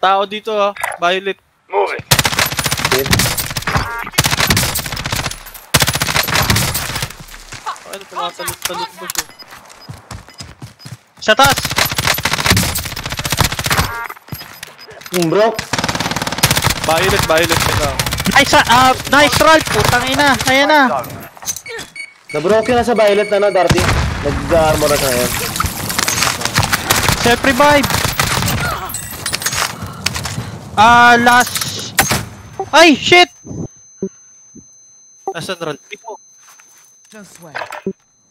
Tao dito ah. Violet. Moving. Ano, tumatalot-talot mo siya. Sa taas! Yung bro. Violet, violet ka na. Nice, ah, nice Ralph! Putang ina, ayan na! Na-broke na sa violet na no, Darty. Nag-armor na siya ngayon. Self-revive! Ah, last... Ay, shit! Nasaan roll? Dito.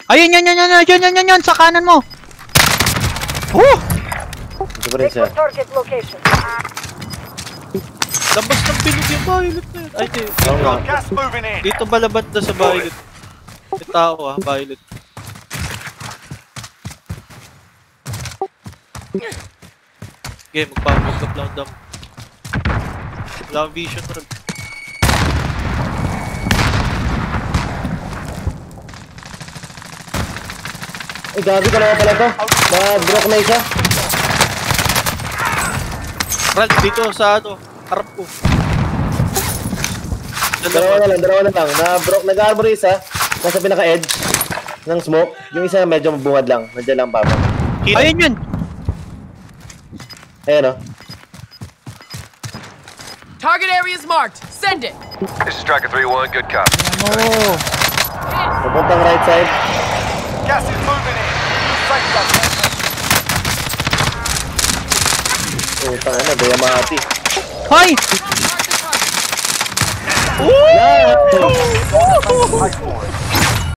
Ayun, yan, yan, yan, yan, yan, yan, yan, sa kanan mo! Oh! Ito rin siya. Labas ng pinig yung violet na yun. Ay, dito. Dito balabat na sa violet. May tao ah, violet. Game, magpa-mag-down down akong vision rin. Ay, gabi ka naman pala to. Na-broke na isa. Ral, dito sa ano, harap ko. Dalawa na lang, dalawa na lang. Na-broke, nag-armor isa. Nasa pinaka-edge ng smoke. Yung isa medyo mabungad lang. Nandiyan lang pa. Ayun yun! Ayan o. Target area is marked. Send it. This is Tracker 3-1. Good cop. Oh. We're both on the right side. Gas is moving in. Sight gas. Puta, na ba yung mati? Hoy! Woo!